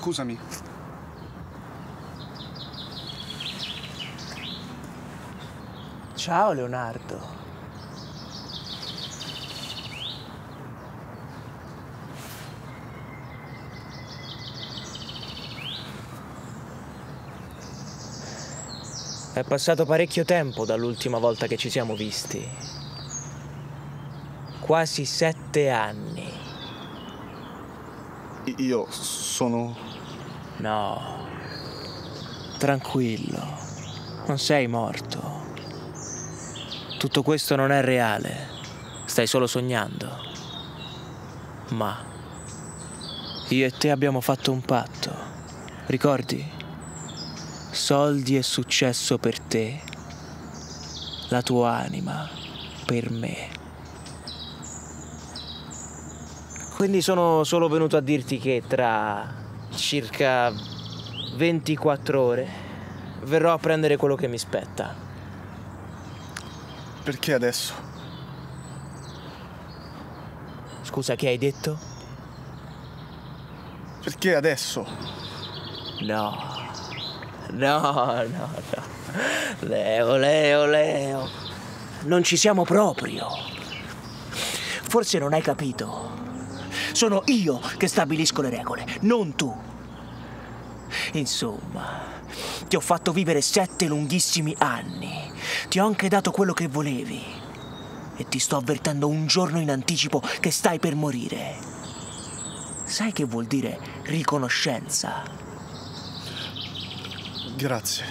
scusami. Ciao Leonardo. È passato parecchio tempo dall'ultima volta che ci siamo visti. Quasi sette anni. Io sono... No. Tranquillo. Non sei morto. Tutto questo non è reale. Stai solo sognando. Ma io e te abbiamo fatto un patto. Ricordi? Soldi e successo per te. La tua anima per me. Quindi sono solo venuto a dirti che tra circa 24 ore verrò a prendere quello che mi spetta. Perché adesso? Scusa, che hai detto? Perché adesso? No. No, no, no. Leo, Leo, Leo. Non ci siamo proprio. Forse non hai capito. Sono io che stabilisco le regole, non tu. Insomma, ti ho fatto vivere sette lunghissimi anni. Ti ho anche dato quello che volevi. E ti sto avvertendo un giorno in anticipo che stai per morire. Sai che vuol dire riconoscenza? Grazie.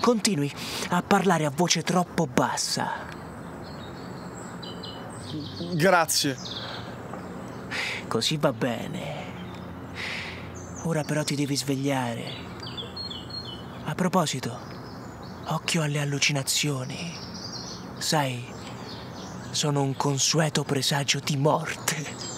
Continui a parlare a voce troppo bassa. Grazie. Così va bene. Ora però ti devi svegliare. A proposito, occhio alle allucinazioni. Sai, sono un consueto presagio di morte.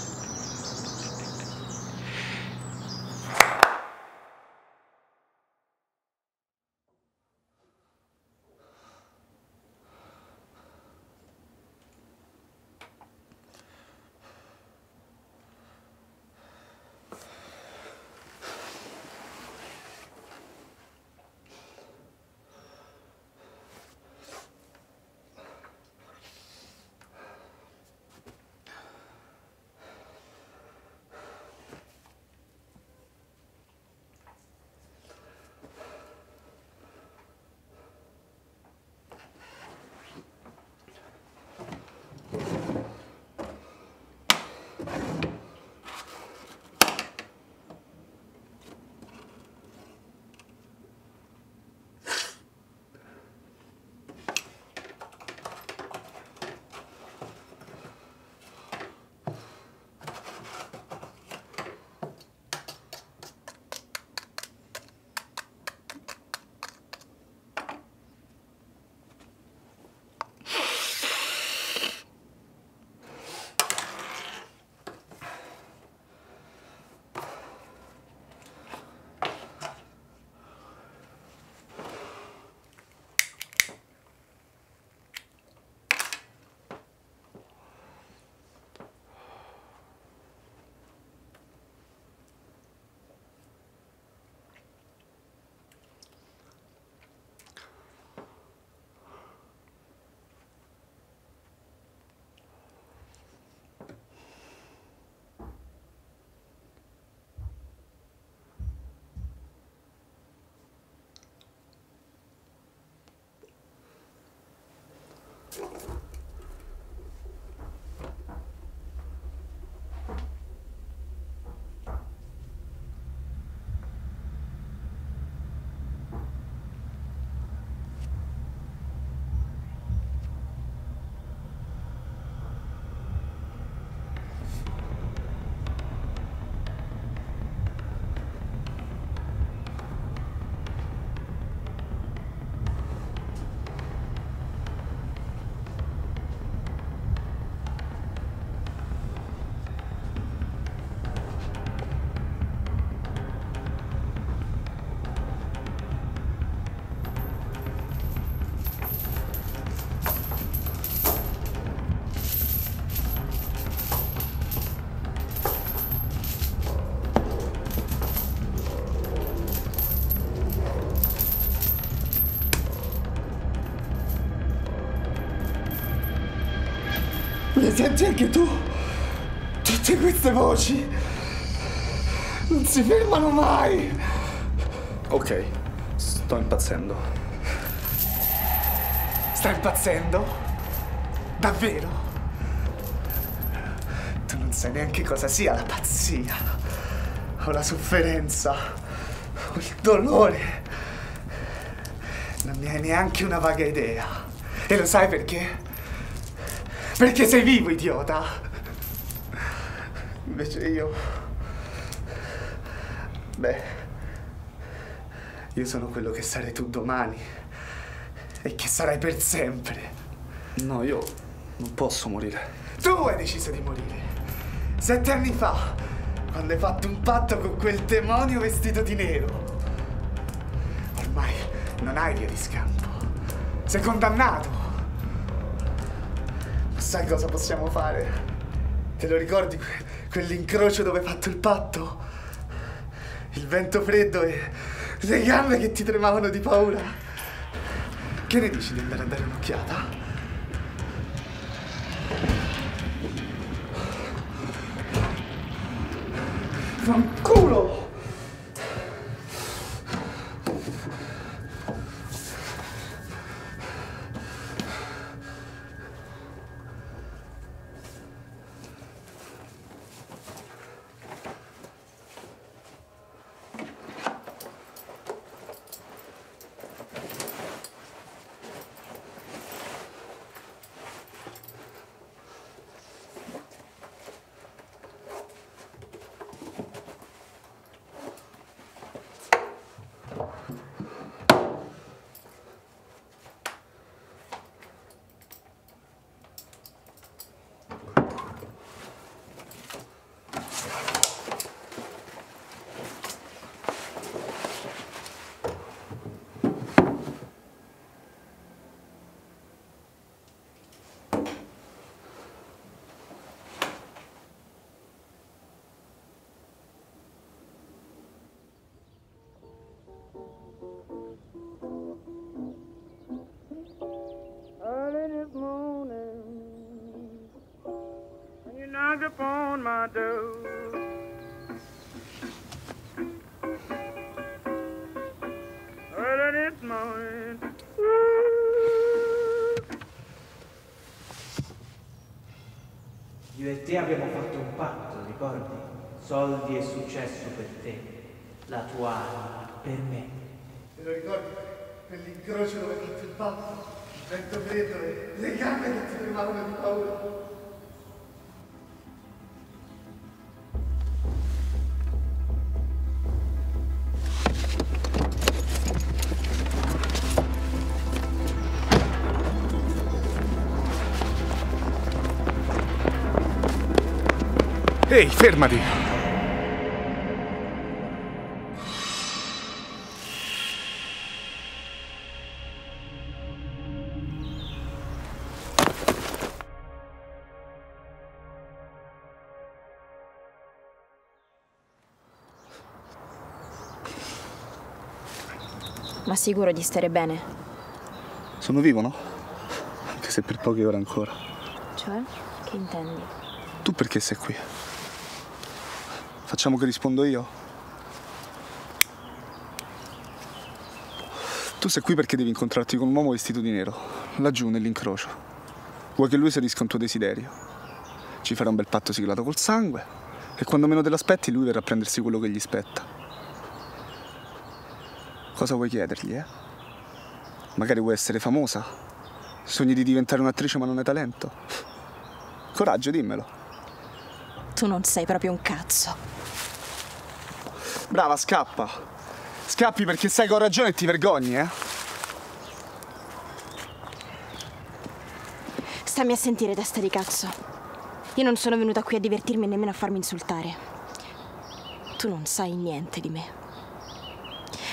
Le senti anche tu? Tutte queste voci non si fermano mai. Ok, sto impazzendo. Stai impazzendo? Davvero? Tu non sai neanche cosa sia la pazzia, o la sofferenza, o il dolore. Non ne hai neanche una vaga idea. E lo sai perché? Perché sei vivo, idiota! Invece io... Beh... Io sono quello che sarai tu domani. E che sarai per sempre. No, io non posso morire. Tu hai deciso di morire. Sette anni fa, quando hai fatto un patto con quel demonio vestito di nero. Ormai non hai via di scampo. Sei condannato. Sai cosa possiamo fare? Te lo ricordi que- quell'incrocio dove hai fatto il patto? Il vento freddo e le gambe che ti tremavano di paura. Che ne dici di andare a dare un'occhiata? Fanculo! Door. Early this morning. Io e te abbiamo fatto un patto, ricordi? Soldi e successo per te, la tua anima per me. Te lo ricordi? Quell'incrocio dove fatto il patto? Il vento freddo e le gambe che ti tremavano di paura. Ehi, fermati! Ma sicuro di stare bene? Sono vivo, no? Anche se per poche ore ancora. Cioè? Che intendi? Tu perché sei qui? Facciamo che rispondo io? Tu sei qui perché devi incontrarti con un uomo vestito di nero, laggiù nell'incrocio. Vuoi che lui sarisca un tuo desiderio? Ci farà un bel patto siglato col sangue e quando meno te l'aspetti lui verrà a prendersi quello che gli spetta. Cosa vuoi chiedergli, eh? Magari vuoi essere famosa? Sogni di diventare un'attrice ma non hai talento? Coraggio, dimmelo. Tu non sei proprio un cazzo. Brava, scappa. Scappi perché sai che ho ragione e ti vergogni, eh? Stammi a sentire, testa di cazzo. Io non sono venuta qui a divertirmi e nemmeno a farmi insultare. Tu non sai niente di me.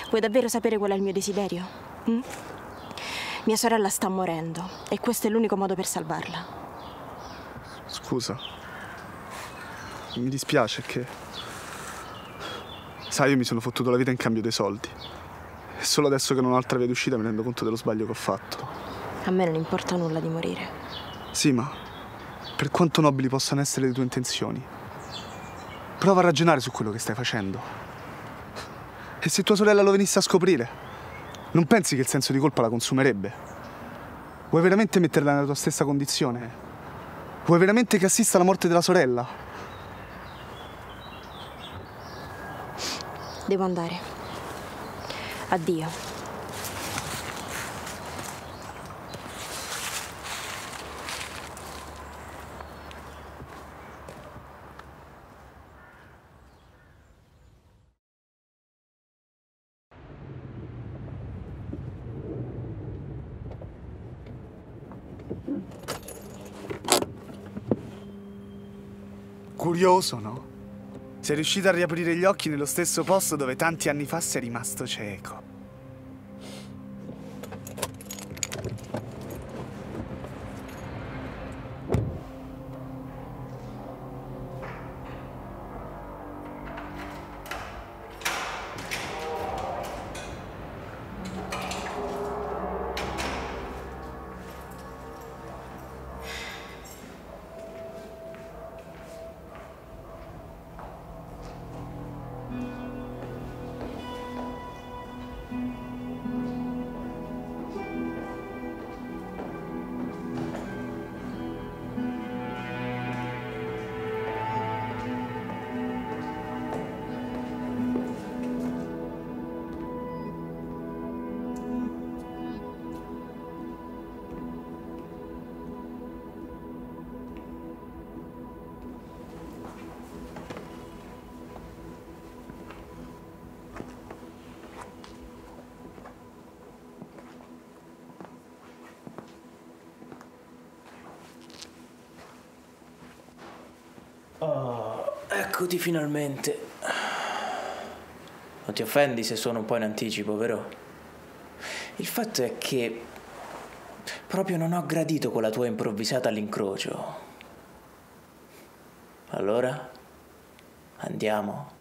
Vuoi davvero sapere qual è il mio desiderio? Mm? Mia sorella sta morendo e questo è l'unico modo per salvarla. Scusa. Mi dispiace che... Sai, io mi sono fottuto la vita in cambio dei soldi. E solo adesso che non ho altra via d'uscita mi rendo conto dello sbaglio che ho fatto. A me non importa nulla di morire. Sì, ma per quanto nobili possano essere le tue intenzioni, prova a ragionare su quello che stai facendo. E se tua sorella lo venisse a scoprire, non pensi che il senso di colpa la consumerebbe? Vuoi veramente metterla nella tua stessa condizione? Vuoi veramente che assista alla morte della sorella? Devo andare. Addio. Curioso, no? Sei riuscito a riaprire gli occhi nello stesso posto dove tanti anni fa sei rimasto cieco. Eccoti finalmente. Non ti offendi se sono un po' in anticipo, vero? Il fatto è che proprio non ho gradito quella tua improvvisata all'incrocio. Allora, andiamo.